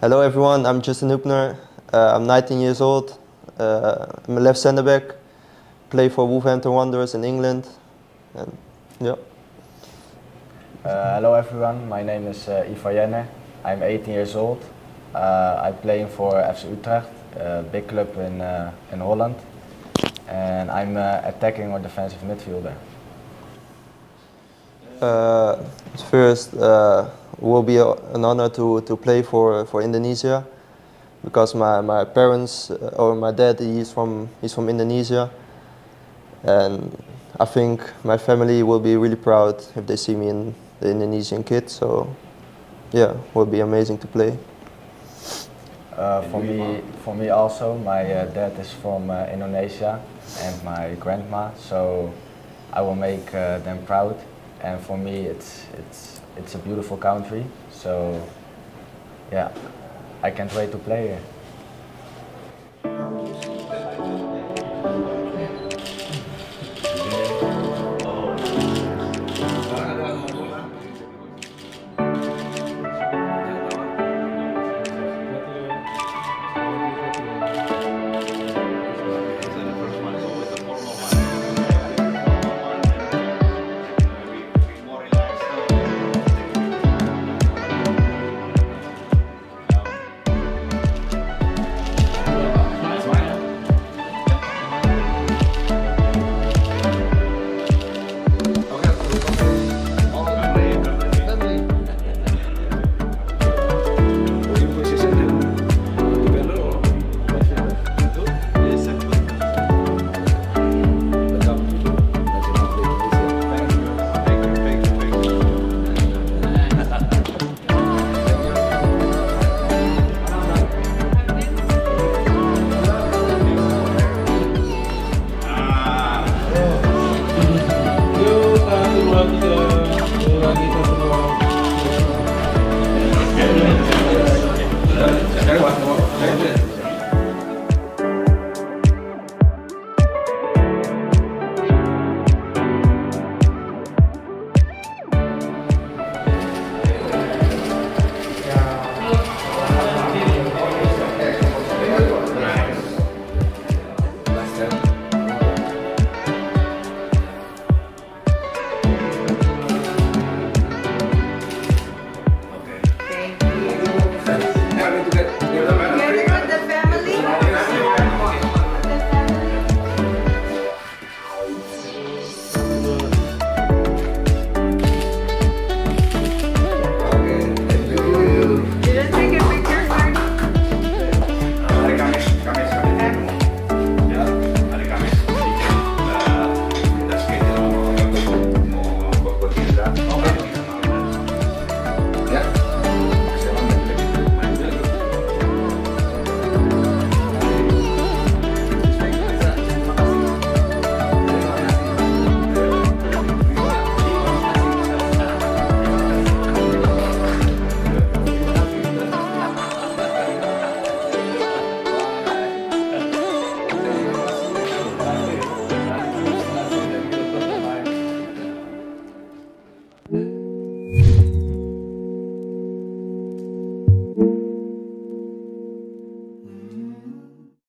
Hello everyone, I'm Justin Hübner. Uh, I'm 19 years old. Uh, I'm a left centre back. Play for Wolverhampton Wanderers in England. And yeah. Uh, hello everyone, my name is uh, Ivar Jenner. I'm 18 years old. Uh, I'm playing for FC Utrecht, a big club in, uh, in Holland. And I'm uh, attacking or defensive midfielder. Uh, first, uh, it will be a, an honor to, to play for, for Indonesia because my, my parents uh, or my dad he's from he's from Indonesia. And I think my family will be really proud if they see me in the Indonesian kit so yeah it will be amazing to play. Uh, for me, for me also, my uh, dad is from uh, Indonesia and my grandma, so I will make uh, them proud. And for me, it's it's it's a beautiful country, so yeah, I can't wait to play here.